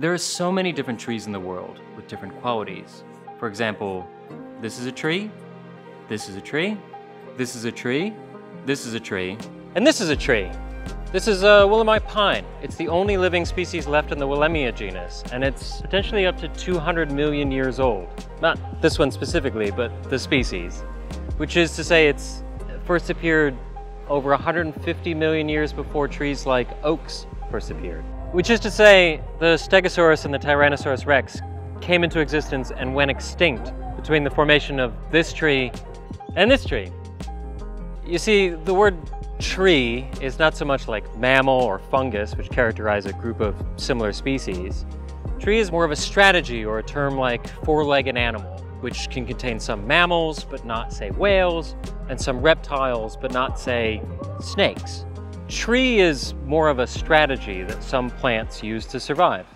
There are so many different trees in the world with different qualities. For example, this is a tree, this is a tree, this is a tree, this is a tree, and this is a tree. This is a Wollemi pine. It's the only living species left in the Wollemia genus, and it's potentially up to 200 million years old. Not this one specifically, but the species. Which is to say it's first appeared over 150 million years before trees like oaks Which is to say, the Stegosaurus and the Tyrannosaurus rex came into existence and went extinct between the formation of this tree and this tree. You see, the word tree is not so much like mammal or fungus, which characterize a group of similar species. Tree is more of a strategy or a term like four-legged animal, which can contain some mammals, but not, say, whales, and some reptiles, but not, say, snakes. Tree is more of a strategy that some plants use to survive.